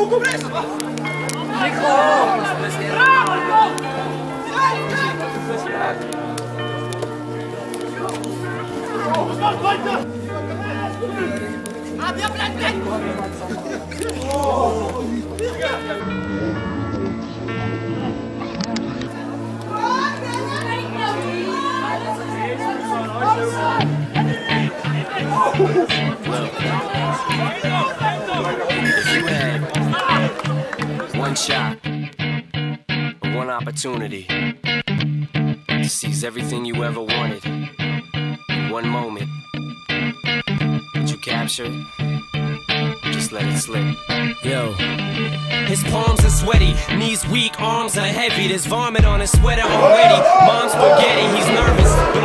Hugo Bresco! Bravo, Bravo! Abbiamo la testa! One shot, one opportunity to seize everything you ever wanted in one moment, that you captured, just let it slip. Yo. His palms are sweaty, knees weak, arms are heavy. There's vomit on his sweater already. Mom's spaghetti, he's nervous.